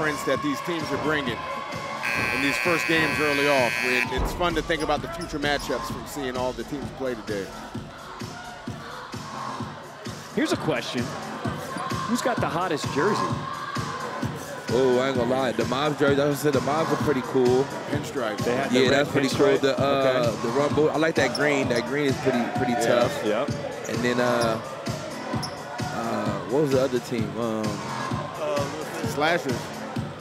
blueprints that these teams are bringing in these first games early off. It's fun to think about the future matchups from seeing all the teams play today. Here's a question. Who's got the hottest jersey? Oh, I ain't gonna lie. The Mavs jersey, I said the mobs are pretty cool. Pinstripes. Yeah, that's pretty cool. The uh, okay. the Rumble, I like that green. That green is pretty pretty yeah. tough. Yep. And then uh, uh, what was the other team? Um, uh, Slashers.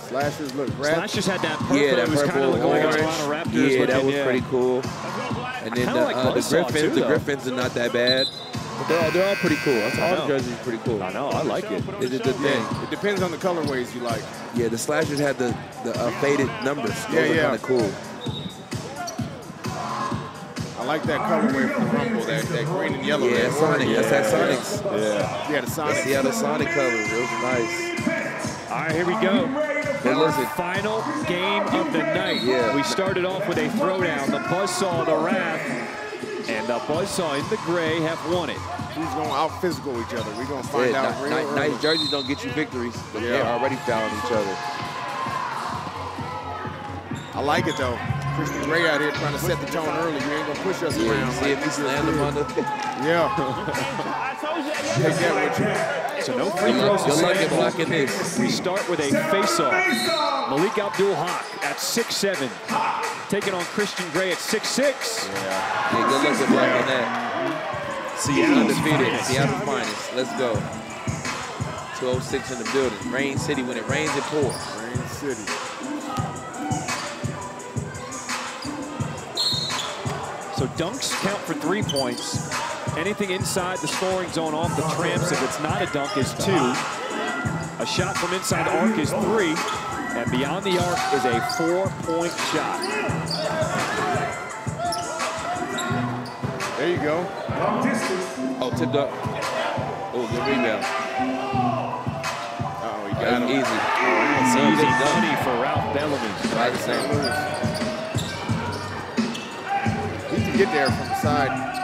Slashers look red. Slashers had that purple. Yeah, that it was kind of looking like a Toronto Raptors. Yeah, looking, that was yeah. pretty cool. And then the, like uh, the Griffins, too, the Griffins are not that bad. But they're all, they're all pretty cool. That's all the jerseys pretty cool. I know, I like it. It's a good thing. It depends on the colorways you like. Yeah, the slashers had the, the uh, faded numbers. Those yeah, yeah. kind of cool. I like that colorway from the Rumble, that, that green and yellow. Yeah, Sonic. Yeah. That's that Sonics. Yeah. Yeah, the Sonic. Yeah, the other Sonic color. It was nice. All right, here we go. Hey, listen. Final game of the night. Yeah. We started off with a throwdown. The Buzzsaw, the Wrath, and the Buzzsaw in the gray have won it. Who's going to out physical each other? We're going to find yeah, out real nice, early. nice jerseys don't get you victories, but Yeah. they're already fouling each other. I like it though. Christian Gray out here trying to set the tone early. You ain't gonna push us Yeah, around. see like if he you just slammed him did. on the... Yeah. Take that with you. So no free throws. Good luck at blocking this. We start with a face-off. Malik Abdul Haq at 6'7", taking on Christian Gray at 6'6". Yeah, good luck at blocking that. Seattle's Undefeated. finest. Seattle's finest. Let's go. 206 in the building. Rain City. When it rains, it pours. Rain City. So dunks count for three points. Anything inside the scoring zone off the tramps, if it's not a dunk, is two. A shot from inside the arc is three. And beyond the arc is a four-point shot. There you go. Oh, tipped up. Oh, good rebound. Oh, he got That's him. easy. Oh, it's easy money for Ralph Bellamy. Right, St. St. Louis. He can get there from the side.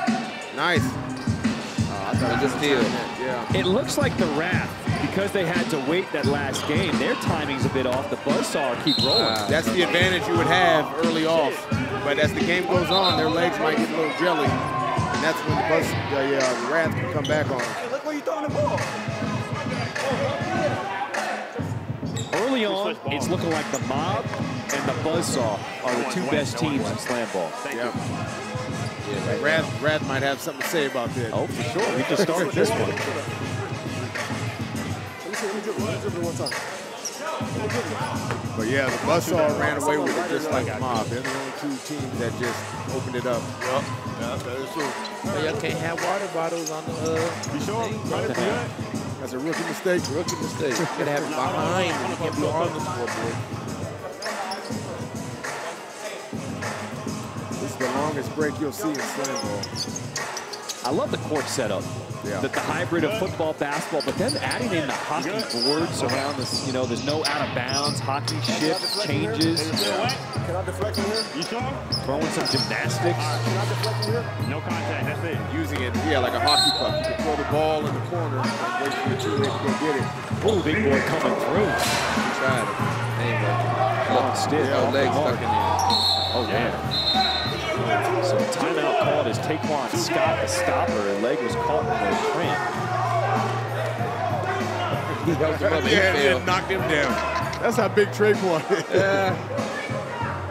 Nice. Oh, I thought Good he steal. was. Yeah. It looks like the Wrath, because they had to wait that last game, their timing's a bit off. The Buzzsaw keep rolling. Wow. That's the advantage you would have early off. But as the game goes on, their legs might get a little jelly. And that's when the bus, the, uh, the Wrath can come back on them. Look where you're throwing the ball. Early on, it's looking like the Mob and the Buzzsaw are the two best teams in slam ball. Yeah. Yeah, Wrath, Wrath might have something to say about that. Oh, for sure. We just started this one. But yeah, the Buzzsaw ran away with it just like the Mob. They're the only two teams that just opened it up. Yep. Yeah, that is true. So y'all can't have water bottles on the uh, You sure? Right at the end? That's a rookie mistake. Rookie mistake. You gotta have it behind when you can't be on the scoreboard. The longest break you'll see in slam ball. I love the court setup. Yeah. The, the hybrid of football, basketball, but then adding in the hockey boards around this, you know, there's no out of bounds, hockey shift, changes, Can I deflect from here? You sure? throwing some gymnastics. Can I deflect from here? No contact, that's it. Using it, yeah, like a hockey puck. You can throw the ball in the corner and wait for your teammate to go get it. Oh, big boy coming through. Tried it. Ain't working. Long stiff. No legs stuck in there. Oh, yeah. So timeout called as Taquan Scott, the stopper. Her leg was caught in the cramp. He helped him up. Yeah, and knocked him down. That's how big Traquan is. Yeah.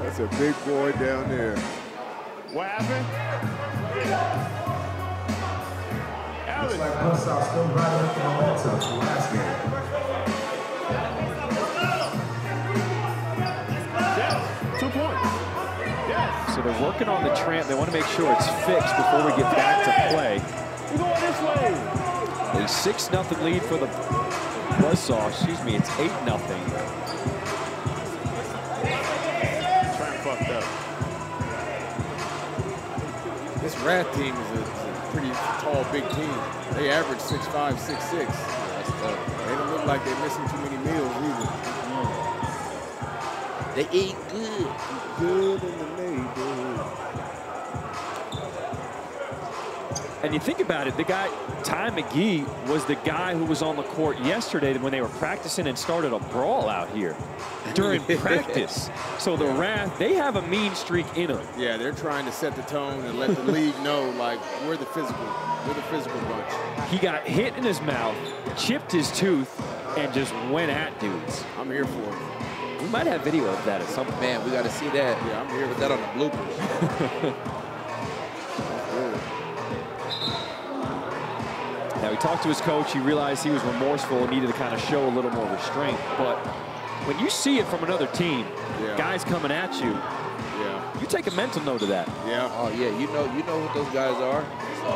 That's a big boy down there. What happened? Looks Like Buzzsaw still riding up the momentum from last game. So they're working on the tramp. They want to make sure it's fixed before we get back to play. We're going this way. A 6 0 lead for the Buzzsaw. Excuse me, it's 8 0. Tramp fucked up. This Wrath team is a, is a pretty tall, big team. They average 6'5", 6'6". That's tough. They don't look like they're missing too many They eat good. Good in the neighborhood. And you think about it, the guy, Ty McGee, was the guy who was on the court yesterday when they were practicing and started a brawl out here during practice. So the Wrath, they have a mean streak in them. Yeah, they're trying to set the tone and let the league know, like, we're the physical. We're the physical bunch. He got hit in his mouth, chipped his tooth, and just went at dudes. I'm here for it. We might have video of that at some point. Man, we got to see that. Yeah, I'm here with that on the bloopers. Now, he talked to his coach. He realized he was remorseful and needed to kind of show a little more restraint. But when you see it from another team, Yeah. guys coming at you, Yeah, you take a mental note of that. yeah. Oh yeah, you know, you know what those guys are.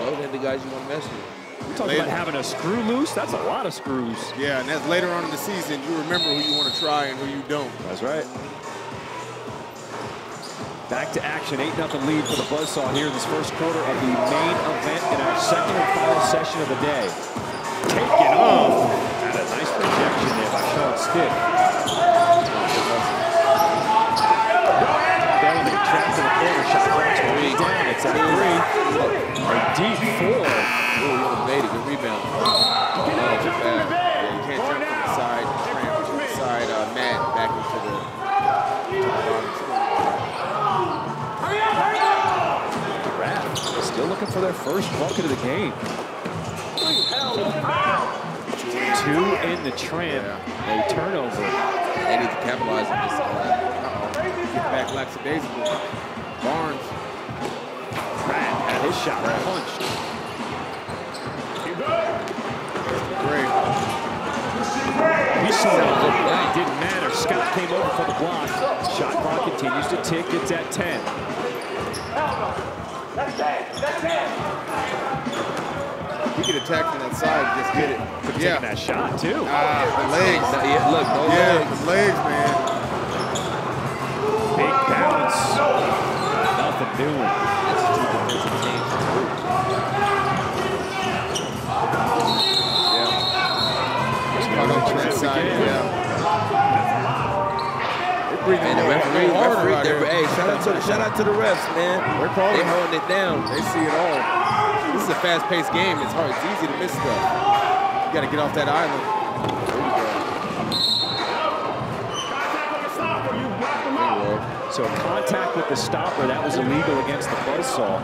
Those are the guys you want to mess with. Talk Later. about having a screw loose. That's a lot of screws. Yeah, and that's later on in the season, you remember who you want to try and who you don't. That's right. Back to action, 8-0 lead for the Buzzsaw here in this first quarter of the main event in our second and final session of the day. Taken off. And a nice projection there by Sean Stiff. Bellamy trapped in the corner, shot clock's way down. It's at three. A deep four. Ooh, he would've made it. Good rebound. Oh, too fast. Yeah, you can't jump from the side, tramp to the side, uh, mat back into the, to the bottom screen. Wrath still looking for their first bucket of the game. Two in the tramp. A turnover. They need to capitalize on this. Uh, Get back lackadaisical. Barnes. Pratt had his shot punched. Great. He saw it. It didn't matter. Scott came over for the block. Shot clock continues to tick. It's at 10. You can attack from that side, just get it. Taking Yeah. that shot, too. Ah, the legs. no, yeah, look, no Yeah, legs. the legs, man. Big bounce. Nothing doing. This is two defensive teams. Yeah. Caught up to that Trip side, again. yeah. They're breathing Man, the a little referee, harder referee, out hey, shout out to shout out to the refs, man. They're calling They it. holding it down. They see it all. This is a fast-paced game. It's hard. It's easy to miss stuff. You got to get off that island. There you go. So contact with the stopper, that was illegal against the Buzzsaw.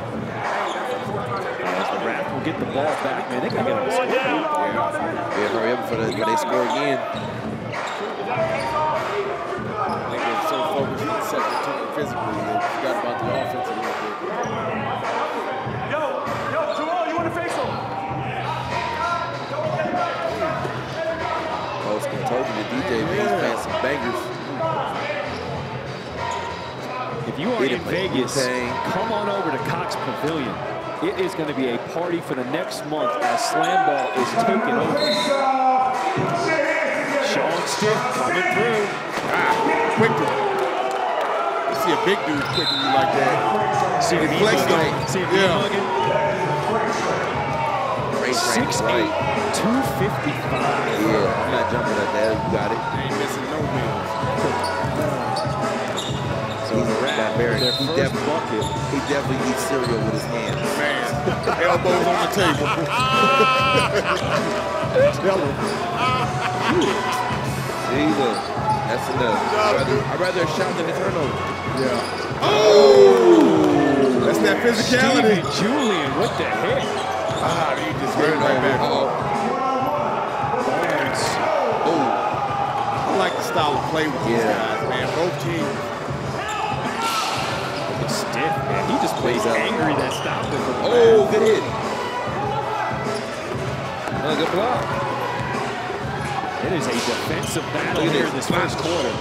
As the Wrath will get the ball back, man, they gotta get on the score. Yeah, hurry up before they, before they score again. Told you the DJ man, he's playing some bangers. If you are Hit in Vegas, Wu-Tang. come on over to Cox Pavilion. It is going to be a party for the next month as Slam Ball is taking over. Sean Stiff coming through. Ah, quick to You see a big dude quicking you like that. See the Flex knee See the knee Yeah. Rank 6'8", right. 255. Yeah, I'm not jumping at that. You got it. Ain't missing no meals. So he's not Barry. He definitely, bucket. he definitely eats cereal with his hands. Man, elbows on the table. Look, that's enough. I'd rather, I'd rather a shot than a turnover. Yeah. Oh! That's that physicality. Stevie Julian what the hit. Ah, you just get it right back. Uh-oh. Oh, I like the style of play with these Yeah. guys, man. Both teams. It's stiff, man. He just plays Plays out. angry that stopped him from the oh, back. good hit. Oh, good block. It is a defensive battle here this. in this first quarter.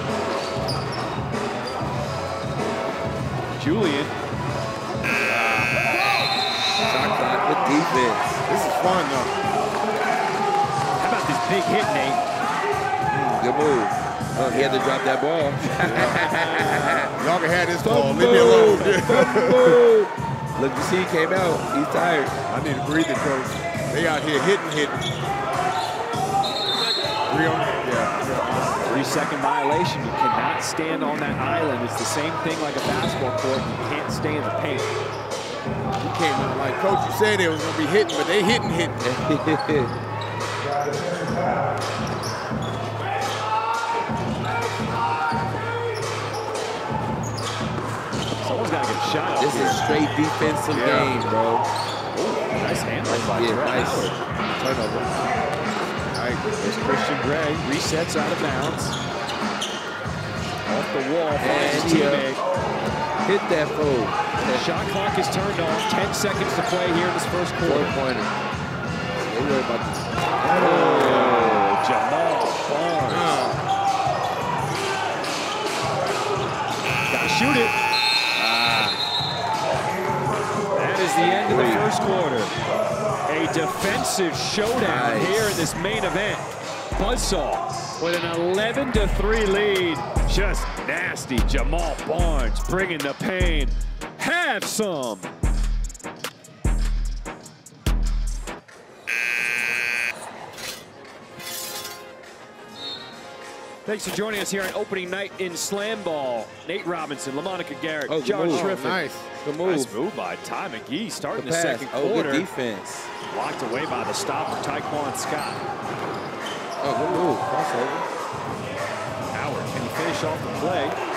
Julian. Good defense. This is fun, though. How about this big hit, Nate? Hmm, good move. Oh, he had to drop that ball. Y'all can have this ball. Leave me alone. Look, you see, he came out. He's tired. I need a breathing coach. They out here hitting, hitting. Three on, yeah. Three second violation. You cannot stand on that island. It's the same thing like a basketball court. You can't stay in the paint. He came out like, Coach, you said they was going to be hitting, but they hitting, hitting. Someone's got to get a shot. this is straight defensive Yeah. game, bro. nice handling by Yeah, nice turnover. There's Christian Gray, resets out of bounds. Off the wall, finds his teammate. Hit that fool. Shot clock is turned off. 10 seconds to play here in this first quarter. pointer. They worry about this. Oh, Jamal Barnes. Gotta shoot it. Ah. That is the end of the first quarter. A defensive showdown Nice. here in this main event. Buzzsaw with an 11 to 3 lead. Just nasty. Jamal Barnes bringing the pain. Have some. Thanks for joining us here on opening night in Slam Ball. Nate Robinson, LaMonica Garrett, Oh, John move. Schriffen. Nice. Good move. Nice move. by Ty McGee starting Good the second Oh, quarter. good defense. Locked away by the stopper, Taekwon Scott. Oh, good move. Crossover. Howard, can he finish off the play?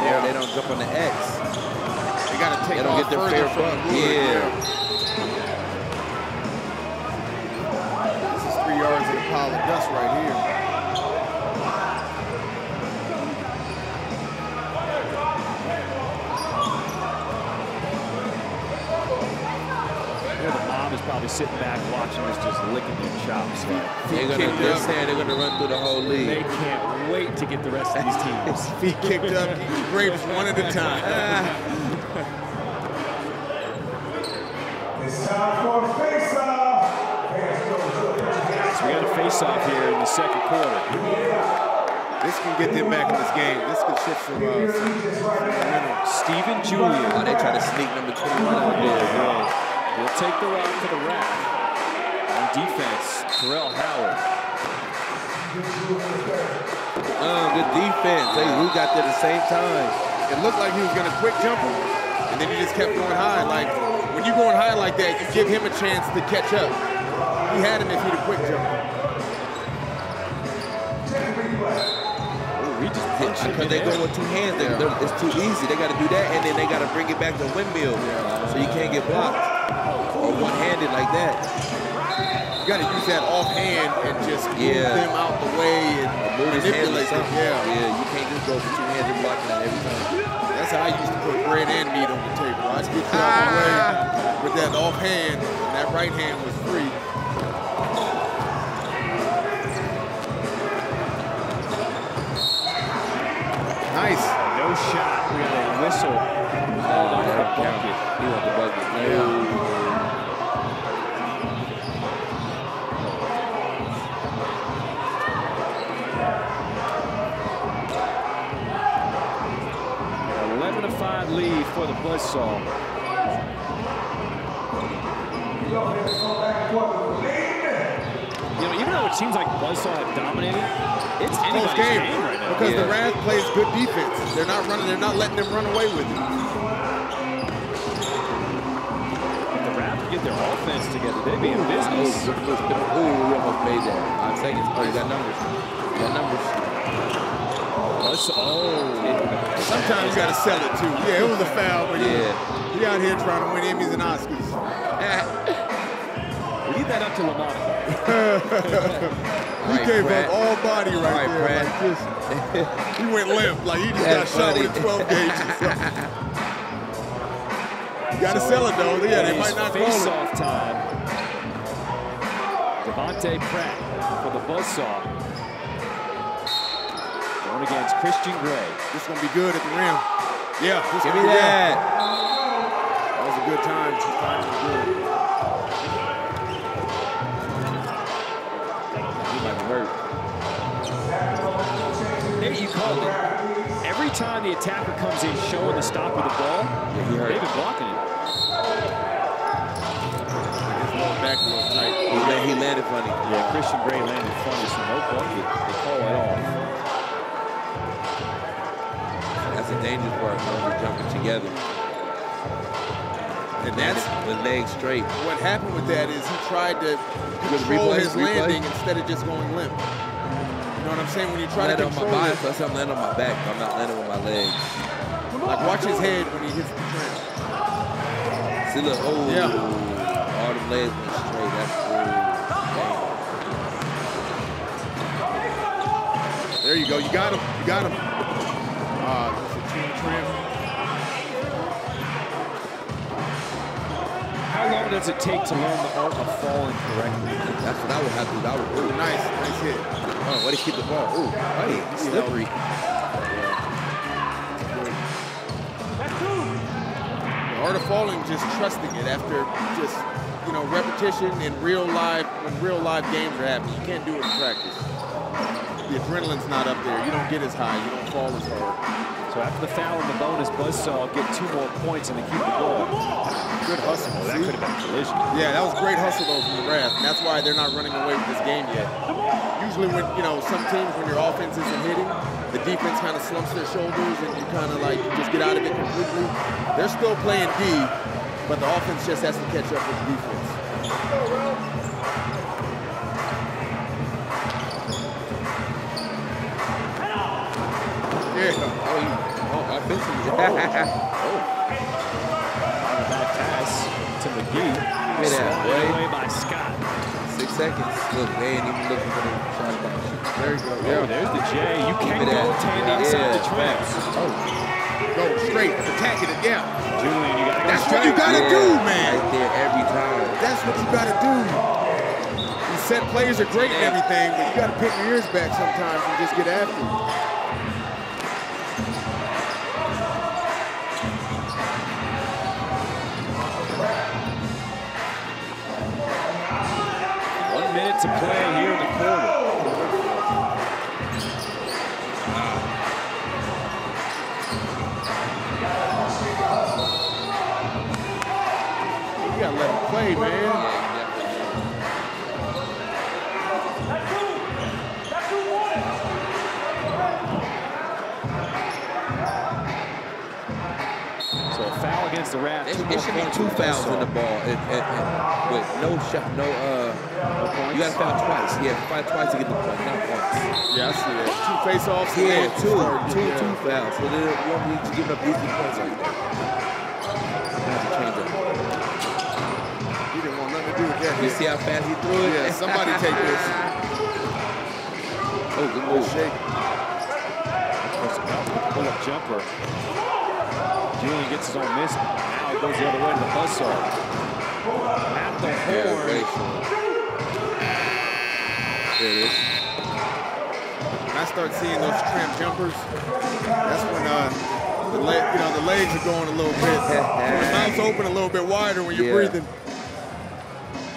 Yeah. They don't jump on the X. They got to take They don't off get their fair from buck. the wood. Yeah. This is three yards in a pile of dust right here. Mom is probably sitting back watching this, just licking their chops. They're gonna, kicked they're up. saying they're gonna run through the whole league. They can't wait to get the rest of these teams. Feet kicked up, eating grapes one at a time. It's time for a face-off. So we got a face-off here in the second quarter. This can get them back in this game. This could shift some, uh, some momentum. Stephen Julian. Oh, they try to sneak number 21 out Yeah, there. Well, He'll take the rock for the Wrath. On defense, Terrell Howard. Oh, good defense. They we got there at the same time. It looked like he was going to quick jump him, and then he just kept going high. Like, when you're going high like that, you give him a chance to catch up. He had him if he'd have quick jumped. Oh, we just punched him Because they there. go with two hands. They're- it's too easy. They got to do that, and then they got to bring it back to windmill, so you can't get blocked or one-handed like that. You got to use that offhand and just move Yeah. them out the way and Move his hand manipulate like them. something. Yeah. yeah, you can't just go for two-handed blocking it every time. That's how I used to put bread and meat on the table. I'd get you out the way ah. with that offhand, and that right hand was free. Nice. No shot. We got a whistle called off the bucket. He want the bucket. An 11 to 5 lead for the You know, even though it seems like Buzzsaw have dominated, it's Close anybody's game, game right now. because the Yeah. Wrath plays good defense. They're not running. They're not letting them run away with it. If the Wrath get their offense together, they'd be in business. good ooh, we almost made that. Five seconds. Oh, you got numbers. You got numbers. Buzz, oh, Sometimes you got to sell it too. Yeah, it was a foul, but Yeah. he, out here trying to win Emmys and Oscars. leave that up to LaMonica. He right, gave Brad. up all body right, right, there. Brad. Like just, he went limp, like he just That's got shot with a 12 gauge or something. You got to sell it though. Yeah, they might not call it. face-off time. Devontae Pratt for the Buzzsaw. Going against Christian Gray. This is gonna be good at the rim. Yeah, this Give me be good. that. That was a good time. The time was good. He might be hurt. Nate, you called it. Every time the attacker comes in showing the stop with the ball, Yeah, he they've been blocking it. Going back a little tight. He, he landed funny. Yeah, Christian Gray landed funny, so no bucket. They call it off. The dangerous part jumping together. And that's with legs straight. what happened with that is he tried to control replay, his replay. landing instead of just going limp. You know what I'm saying? When you try to land on control my body, plus I'm landing on my back. I'm not landing with my legs. like watch his head when he hits the trench. See, look, oh, Yeah. all the legs went straight. That's cool. There you go. You got him. You got him. How long does it take to learn the art of falling correctly? That's what I would have to do. I would, ooh, Nice, nice hit. oh, way to keep the ball. Ooh, hey, he's slippery. The art of falling, just trusting it after just, you know, repetition in real life, when real live games are happening. You can't do it in practice. The adrenaline's not up there. You don't get as high. You don't fall as hard. So after the foul and the bonus, Buzzsaw get two more points and they keep the ball. Good hustle. Well, that could have been a collision. Yeah, that was great hustle though from the and that's why they're not running away with this game yet. Usually, when you know some teams, when your offense isn't hitting, the defense kind of slumps their shoulders, and you kind of like just get out of it completely. They're still playing D, but the offense just has to catch up with the defense. Oh, oh. offensively. Back pass to McGee. Look at that, Swatted boy. away by Scott. Six seconds. Look, they ain't even looking for the shot clock. There you go. Oh, Yeah. there's the J. You can Look at go that. Tandy Yeah, inside yeah, the traps. Go straight, attacking it. Yeah. Julian, you gotta go That's what you gotta Yeah, do, man. Right there every time. That's what you gotta do. These set players are great and everything, but you gotta pick your ears back sometimes and just get after it. One minute to play here in the quarter. You gotta let him play, man. So a foul against the Wrath. It, two it should be two fouls in Buzzsaw. the ball. It, it, it, with no shot, no, uh, you gotta foul twice. Yeah, foul twice to get the point, not once. Yeah, I see that. Two face-offs. Yeah, and two, two, yeah. two fouls. So they don't need to give up easy points like that. I have to change that. He didn't want nothing to do with that. You see how fast he threw it? Yeah, somebody take this. Oh, good Good move. shake. Pull-up jumper. Julian gets his own miss. Now it goes the other way to the Buzzsaw. At the Yeah, horn. great shot. There it is. When I start seeing those tramp jumpers, that's when uh, the leg, you know, the legs are going a little bit. the mouth's open a little bit wider when you're Yeah. breathing.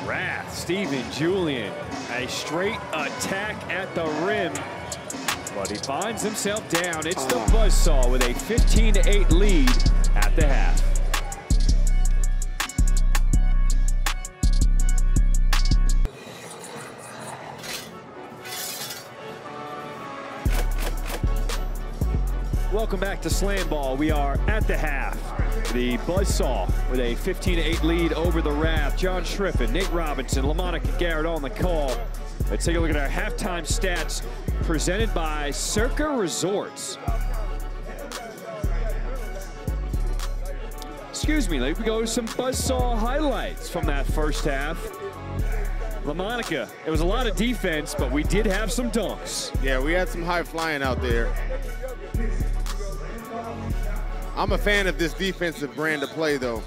Wrath, Steven Julian, a straight attack at the rim. But he finds himself down. It's the Buzzsaw with a 15-8 lead at the half. Welcome back to Slam Ball. We are at the half. The Buzzsaw with a 15-8 lead over the Wrath. John Schriffen, Nate Robinson, LaMonica Garrett on the call. Let's take a look at our halftime stats presented by Circa Resorts. Excuse me, let me go to some Buzzsaw highlights from that first half. LaMonica, it was a lot of defense, but we did have some dunks. Yeah, we had some high flying out there. I'm a fan of this defensive brand of play, though.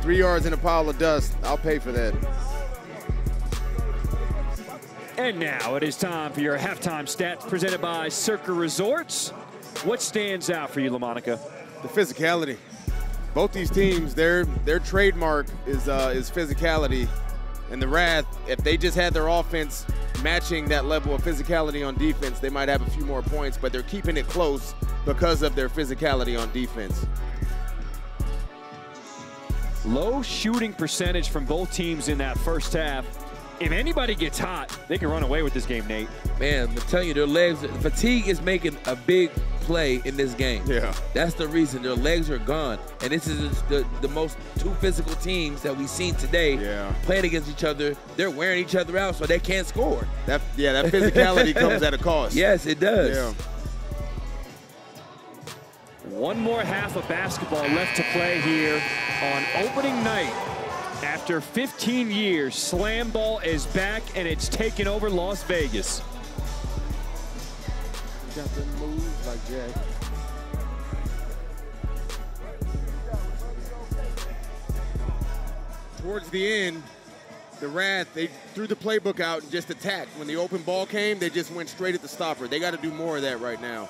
Three yards in a pile of dust, I'll pay for that. And now it is time for your halftime stats presented by Circa Resorts. What stands out for you, LaMonica? The physicality. Both these teams, their their trademark is uh, is physicality, and the Wrath, if they just had their offense matching that level of physicality on defense, they might have a few more points. But they're keeping it close because of their physicality on defense. Low shooting percentage from both teams in that first half. If anybody gets hot, they can run away with this game, Nate. Man, I'm telling you, their legs, fatigue is making a big play in this game. Yeah. That's the reason their legs are gone. And this is the, the most two physical teams that we've seen today Yeah. playing against each other. They're wearing each other out so they can't score. That yeah, that physicality comes at a cost. Yes, it does. Yeah. One more half of basketball left to play here on opening night. After 15 years, Slam Ball is back and it's taken over Las Vegas. Got. Towards the end, the Wrath, they threw the playbook out and just attacked. When the open ball came, they just went straight at the stopper. They got to do more of that right now.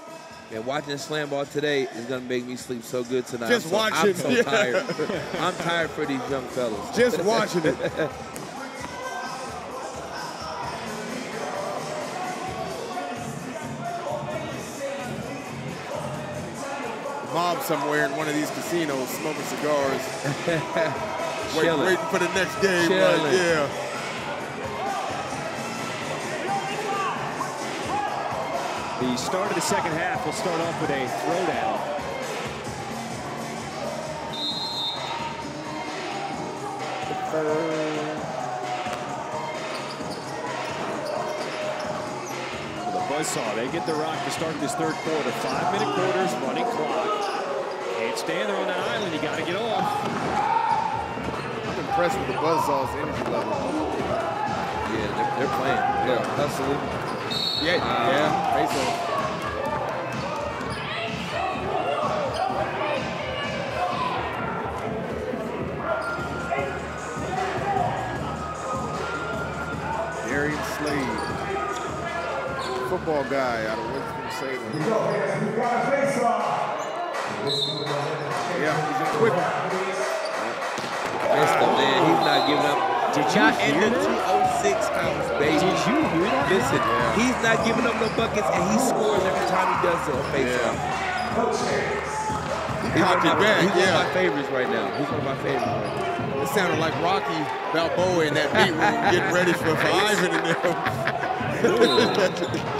And watching slam ball today is gonna make me sleep so good tonight. Just I'm so, I'm so yeah. tired. I'm tired for these young fellas. Just watching it. Mob somewhere in one of these casinos smoking cigars, wait, waiting for the next game. Like, yeah. The start of the second half will start off with a throwdown. The buzzsaw, they get the rock to start this third quarter. Five minute quarters, running clock. Can't stand there on that island, you gotta get off. I'm impressed with the Buzzsaw's energy level. Yeah, they're, they're playing. They're hustling. Yeah, yeah, face off. Darian Slade, football guy out of Winston-Salem. Yeah, he's a quick. Missed him, man. He's not giving up. Did you not in hear the that? 206 ounce, baby. Did you hear that? Listen, he's not giving up no buckets, and he scores every time he does it on face Yeah. off. He's, one it of my- back, he's one of my favorites right now. He's one of my favorites right now. It sounded like Rocky Balboa in that beat room getting ready for, for Ivan and them.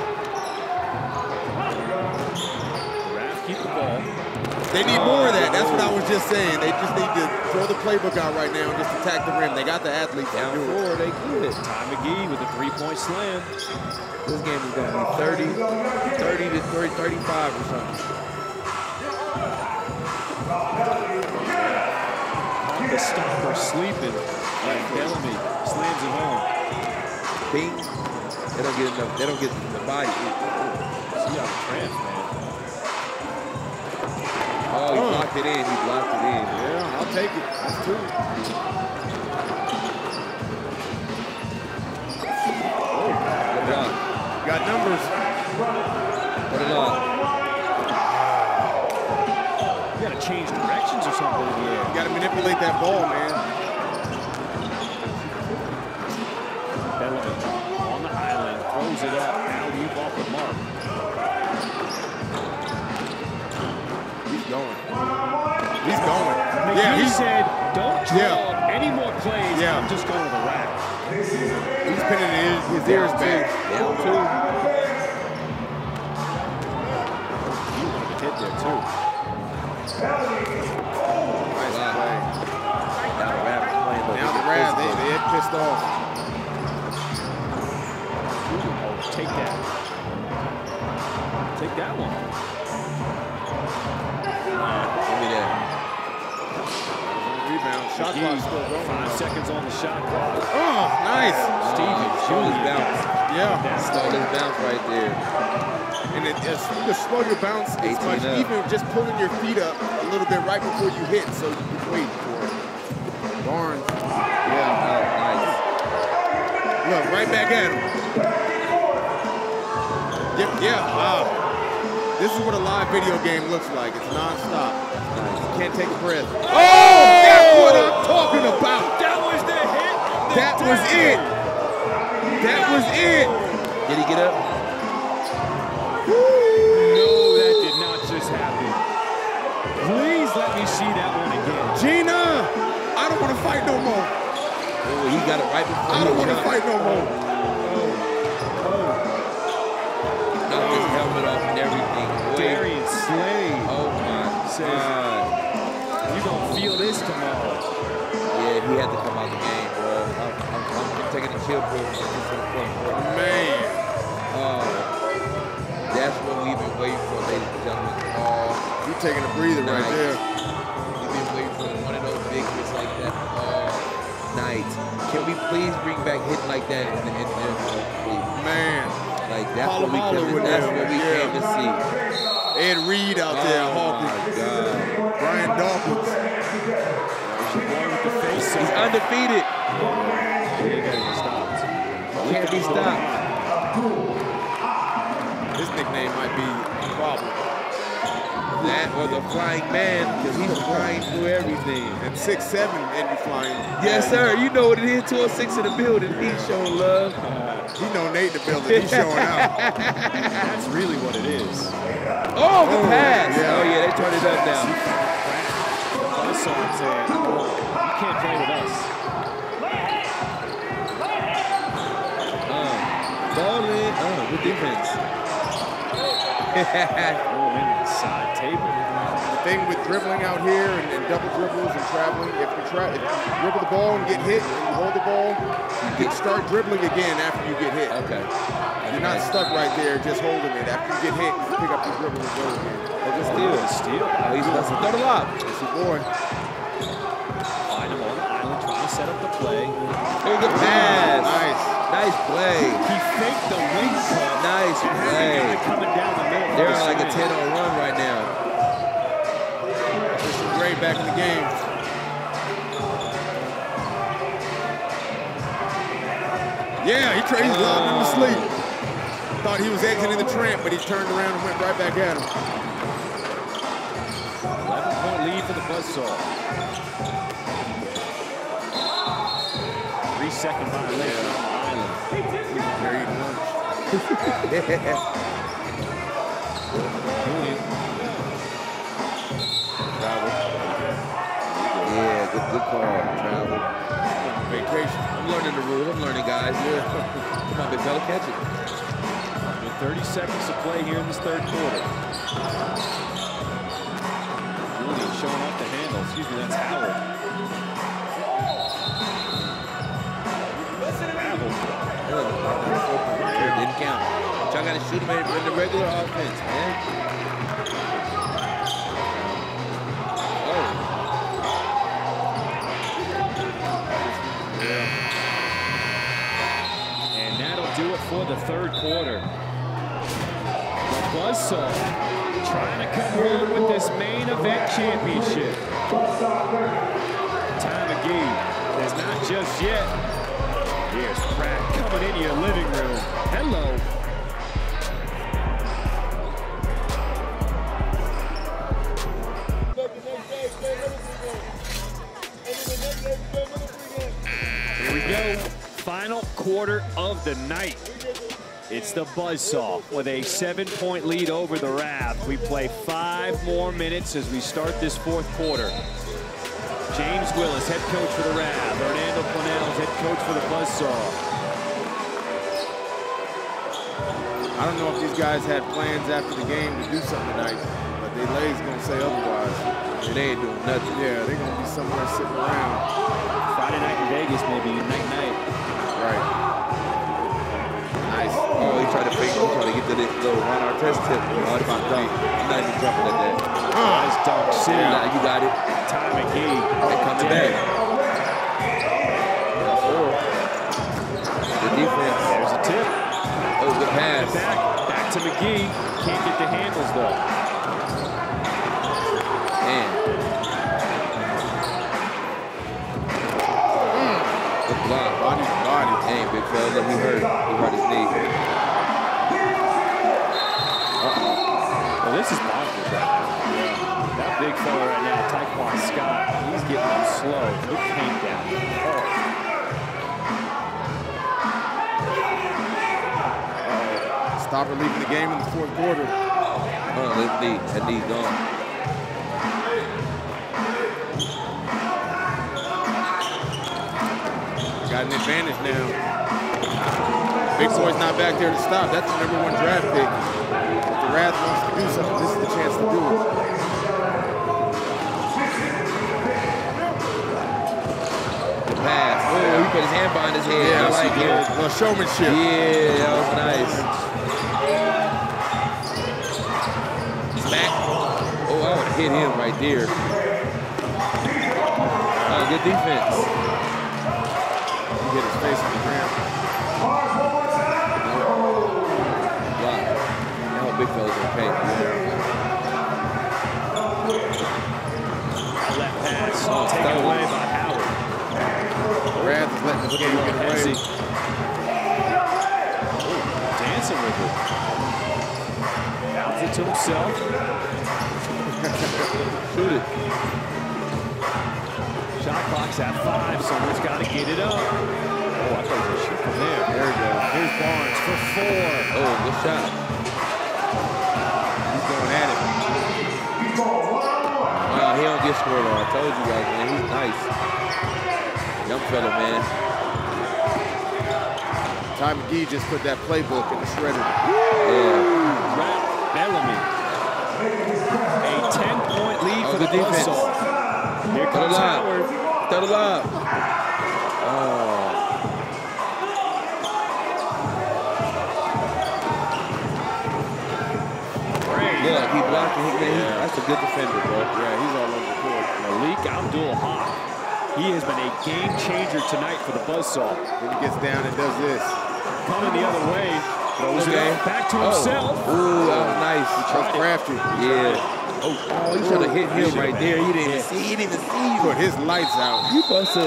Wrath, keep the ball. They need more of that. That's what I was just saying. They just need to throw the playbook out right now and just attack the rim. They got the athletes to Down do it. four, they good. Ty McGee with a three-point slam. This game is going to be 30, 30 to 30, 35 or something. The stopper, sleeping. Like Bellamy slams it home. Bing. They don't get enough. They don't get the body. See how cramps, man. Oh, he Huh. blocked it in. He blocked it in. Yeah, I'll take it. That's two. Oh, good job. Got numbers. Put it on. You gotta change directions or something. You got to manipulate that ball, man. Bellamy on the island, throws it up. Alley off the mark. He's going. He's going. McGee Yeah, he's, said, don't draw Yeah. any more plays. Yeah. I'm just going to the rack. he's pinning his, his ears back. Down two. He wanted to hit there, too. Nice Wow. play. Now the Raptors playing. Now the they're they, they get pissed off. Oh, take that. Take that one. Give me that. Rebound. Shot clock still going. Five seconds on the shot clock. Oh, nice. Steven his bounce. Yeah. His bounce right there. And it, it's, you slow your bounce as much, up. even just pulling your feet up a little bit right before you hit, so you can wait for it. Barnes, Yeah. Oh, nice. look, right back at him. Yeah, yeah, wow. This is what a live video game looks like. It's nonstop. You Can't take a breath. Oh, that's what I'm talking about. That was the hit. That was it. That was it. Did he get up? No, that did not just happen. Please let me see that one again. Gina, I don't want to fight no more. Oh, he got it right before I don't want to fight no more. Knocked his helmet off and everything. Wait. Darian Slade. Oh Says- God. You gonna feel this tomorrow. Yeah, he had to come out the game, bro. I'm, I'm, I'm taking a chill pill. This the point, bro. Man. Oh, that's what we've been waiting for, ladies and gentlemen. Oh, You taking a breather right there. we've been waiting for one of those big hits like that all night. Can we please bring back hitting like that in the please? Man. Like that's what we Holler came. with That's what we yeah. came to see. Ed Reed out there, Oh Hawkins. my God, Brian Dawkins. There's your boy with the face he's undefeated. He got him stopped. Can't be stopped. His nickname might be a problem. That or the flying man, because he's flying through everything. And six seven and you flying. Yes, sir. You know what it is. 206 in the building. He's showing love. He know Nate the building. He's showing out. That's really what it is. Oh, the Oh, pass. yeah. Oh, yeah, they turned it up now. Buzzsaw saying, you can't play with us. Uh, Bowling. Oh, good defense. In the side table. The thing with dribbling out here and, and double dribbles and traveling, if you try, if you dribble the ball and get hit, and you hold the ball, you can start dribbling again after you get hit. okay. You're not stuck right there just holding it. After you get hit, you pick up your dribble and go again. Oh, good steal. Steal. Oh, he's that's a third lob. That's your boy. Find him on the island, trying to set up the play. Oh, good pass. Nice. Nice play. He faked the wing cut. Nice play. coming down the middle. They're on like a 10 on run right Gray back in the game. Yeah, he, tra- he lobbed him to sleep. Thought he was exiting the tramp, but he turned around and went right back at him. 11 point lead for the Buzzsaw. Three second violation on the island. They're eating lunch. Julian. Travel. Yeah, good, good call. Travel. Vacation. I'm learning the rules. I'm learning, guys. Yeah. Come on, big fella, catch it. With 30 seconds to play here in this third quarter. Julian showing off the handle. Excuse me, that's Howard. It didn't count. Y'all got to shoot him in the regular offense, man. The third quarter. Buzzsaw trying to come home with this main event championship. Ty McGee is not just yet. Here's Pratt coming into your living room. Hello. Here we go. Final quarter of the night. It's the Buzzsaw with a seven-point lead over the Wrath. We play five more minutes as we start this fourth quarter. James Willis, head coach for the Wrath. Hernando Planells, head coach for the Buzzsaw. I don't know if these guys had plans after the game to do something tonight, but they Lay's gonna say otherwise. they ain't doing nothing. Yeah, they're gonna be somewhere sitting around. Friday night in Vegas, maybe night night. He tried to fake. He tried to get to this little Ron Artest tip. Oh, it's about dunk. I'm not even jumping at that. Nice dunk, city. Nah, you got it. Ty McGee. They're coming back. Good defense. There's a tip. Oh, good pass. Back, back to McGee. Can't get the handles though. Man. Mm. Good block. Body body. Dang, big fella, look, he hurt. He hurt his knee. Well, this is bonkers right now. That big fella right now, Taekwon Scott, he's getting them slow. It came down hard. Oh. Stopper leaving the game in the fourth quarter. Oh, that knee. That knee gone. Got an advantage now. Big Boy's not back there to stop. That's the number one draft pick. If the Wrath wants to do something, this is the chance to do it. The pass. Oh, he put his hand behind his head. Yeah, I like good. it. Well, showmanship. Yeah, that was nice. Smack. Oh, I would have hit him right there. Oh, good defense. Stolen. away by Howard. Is letting this Game get away. Dancing with it. Bounce it to himself. Shoot it. Shot clock's at five. Someone's got to get it up. Oh, I thought he was going to shoot from there. There we go. Here's Barnes for four. Oh, good shot. He don't get scored on. I told you guys, man. He's nice. Young fella, man. Ty McGee just put that playbook in the shredder. Yeah. Rat Bellamy. A 10-point lead Oh, for the good defense. Buzzsaw. Here comes the lob. Howard. Throw the lob. Oh. Great. Look, he blocking. He, man, he- that's a good defender, bro. Yeah, he's all over the court. Malik Abdul Haq. He has been a game changer tonight for the Buzzsaw. Then he gets down and does this. Coming the other way. Throws Okay. it up back to Oh. himself. Ooh, that was nice. That's crafty. Yeah. Oh, oh, he should have hit him right there. He didn't even see. He didn't even see you. Put his lights out. You to.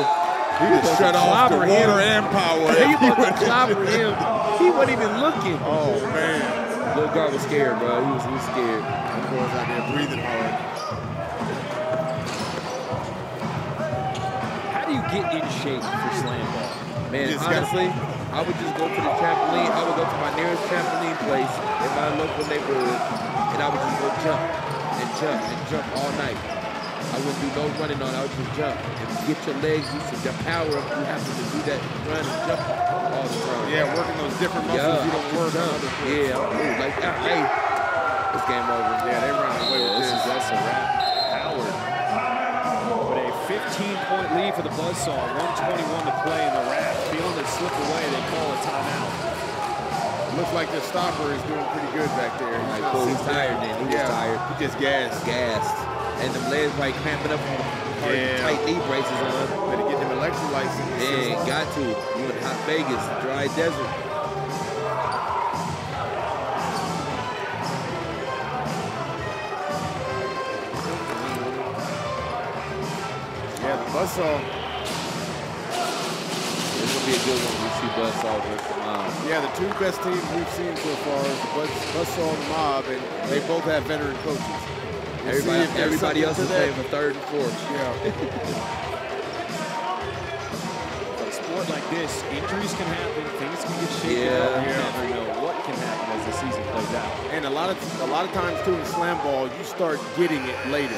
He just shut off the water him. and power. Supposed to clobber him. He wasn't even looking. Oh, man. Little guard was scared, bro. He was, he was scared. That boy's out there breathing hard. Get in shape for SlamBall? Man, honestly, I would just go to the trampoline. I would go to my nearest trampoline place in my local neighborhood, and I would just go jump and jump and jump all night. I wouldn't do no running on. I would just jump and get your legs used to the power of you having to do that run and jump all the time. Yeah, working those different muscles Yeah, you don't work on jump. other Yeah, ooh, like ah, hey, it's game over. Yeah, they running away with This this. is that's a wrap. Howard with a 15-point lead for the Buzzsaw. 121 to play in the wrap. Feeling it slip away, they call a timeout. Looks like the stopper is doing pretty good back there. Like, not cool, he's tired down. then. He was yeah, tired. He just gassed. gassed, and the legs like cramping up from the hard, Yeah. tight knee braces on. Better get them electrolytes in the Man, got to. You in hot Vegas, dry desert. Buzzsaw. It's gonna be a good one we see Buzzsaw versus Mob. Yeah, the two best teams we've seen so far is the Buzz, Buzzsaw and the Mob, and they both have veteran coaches. We'll Everybody, if everybody else something is playing for third and fourth. Yeah. A sport like this, injuries can happen, things can get shaken Yeah. up. You Yeah. never know what can happen as the season plays out. And a lot of a lot of times too in slam ball, you start getting it later.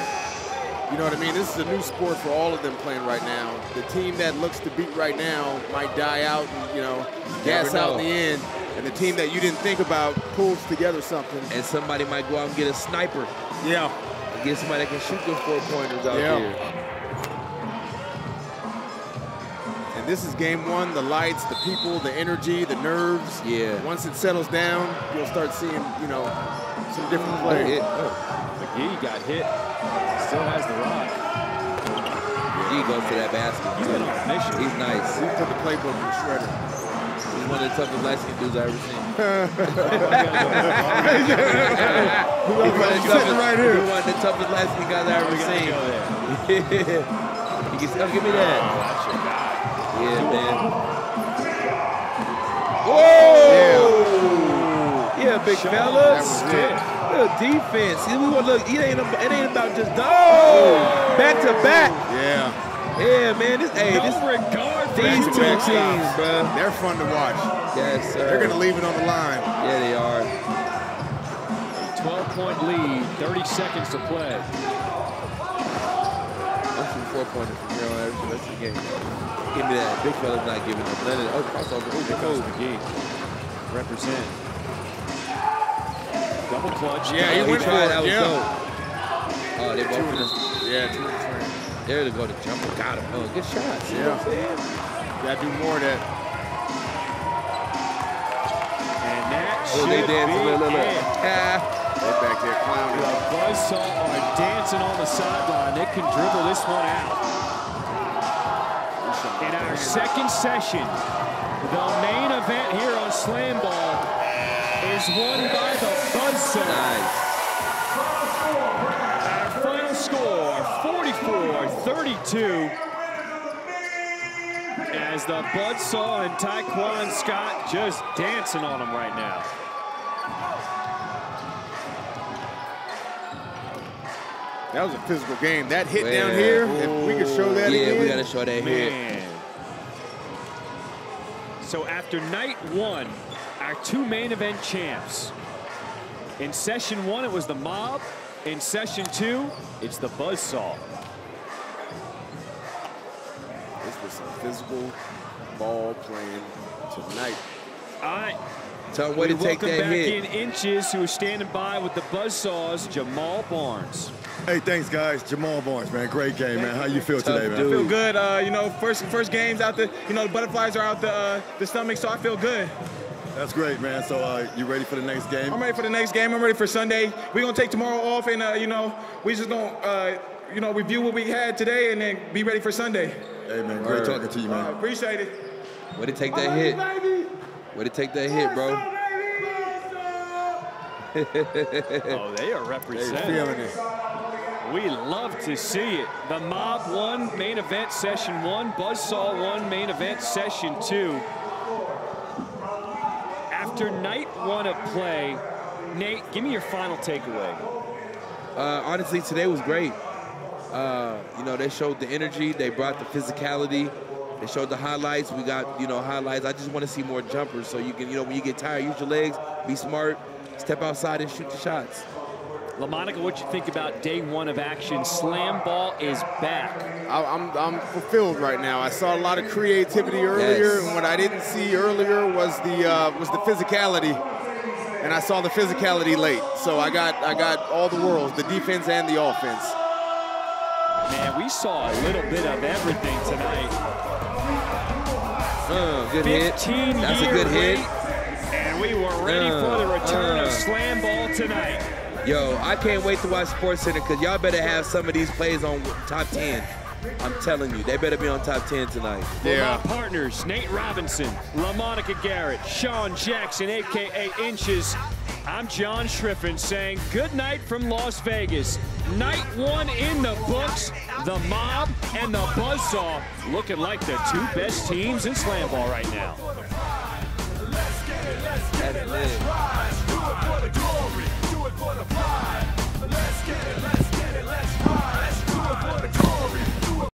You know what I mean? This is a new sport for all of them playing right now. The team that looks to beat right now might die out and you know gas Never out in the end, and the team that you didn't think about pulls together something. And somebody might go out and get a sniper. Yeah. And get somebody that can shoot them four pointers out Yeah. there. And this is game one. The lights, the people, the energy, the nerves. Yeah. Once it settles down, you'll start seeing you know some different players. Oh, plays. it- oh. McGee got hit, still has the rock. He goes to that basket. He's been on a mission. He's nice. We put the playbook in the shredder. He's one of the toughest light skinned dudes I've ever seen. He's one of the sitting right here? He's one of the toughest light skinned guys I've ever seen. he can oh, give me that. Oh, that's your guy. Yeah, man. Whoa! Yeah, big Shot. That was it. Good defense. See, we want look. It ain't. It ain't about just oh, back to back. Yeah. Yeah, man. This, hey, No this, regard these two back teams, stops. bro. They're fun to watch. Yes, sir. They're gonna leave it on the line. Yeah, they are. 12-point lead, 30 seconds to play. I'm shooting four pointers from here on out the rest of the game. Give me that. Big fella's not giving up none of that. Oh, crossover. Ooh, Here good comes move. McGee. Represent. Double clutch. Yeah, he Oh, went tried. for it, That was yeah. dope. Oh, they both in the, Yeah, two in the there to go to jumper. Got him. Oh, good shot. See what I'm Yeah. Gotta do more of that. And that Oh, should they be dancing. Look, look, look. it. Ah. They're back there clowning. The Buzzsaw are dancing on the sideline. They can dribble this one out. In our second session, the main event here on SlamBall is won by the Buzzsaw. Nice. Our final score, 44-32. As the Buzzsaw and Taekwon Scott just dancing on them right now. That was a physical game. That hit Yeah. down here, if we could show that yeah, again. we gotta show that hit. So after night one, our two main event champs. In session one, it was the Mob. In session two, it's the Buzzsaw. This was some physical ball playing tonight. All right. Tell him where we to take welcome that back hit. in inches, who is standing by with the Buzzsaws, Jamal Barnes. Hey, thanks, guys. Jamal Barnes, man. Great game, man. How you feel Tough today, man? dude. feel good. Uh, you know, first first game's out the, you know, the butterflies are out the uh, the stomach, so I feel good. That's great, man. So, uh, you ready for the next game? I'm ready for the next game. I'm ready for Sunday. We're gonna take tomorrow off, and uh, you know, we just gonna, uh, you know, review what we had today, and then be ready for Sunday. Hey, man. Great Word. talking to you, Uh, man. appreciate it. Where to take that hit? Where to take that hit, bro? Oh, they are They representing. feeling it. We love to see it. The Mob 1, main event session one. Buzzsaw 1, main event session two. After night one of play, Nate, give me your final takeaway. Uh, honestly, today was great. Uh, you know, they showed the energy. They brought the physicality. They showed the highlights. We got, you know, highlights. I just want to see more jumpers so you can, you know, when you get tired, use your legs, be smart, step outside and shoot the shots. LaMonica, what you think about day one of action? SlamBall is back. I, I'm, I'm fulfilled right now. I saw a lot of creativity earlier, Yes. and what I didn't see earlier was the uh, was the physicality, and I saw the physicality late. So I got I got all the worlds, the defense and the offense. Man, we saw a little bit of everything tonight. Uh, good hit. That's a good hit. wait, And we were ready for the return Uh, uh. of SlamBall tonight. Yo, I can't wait to watch SportsCenter because y'all better have some of these plays on top 10. I'm telling you, they better be on top 10 tonight. For my partners, Nate Robinson, LaMonica Garrett, Sean Jackson, AKA Inches. I'm John Schriffen saying good night from Las Vegas. Night one in the books. The Mob and the Buzzsaw looking like the two best teams in SlamBall right now. That's lit.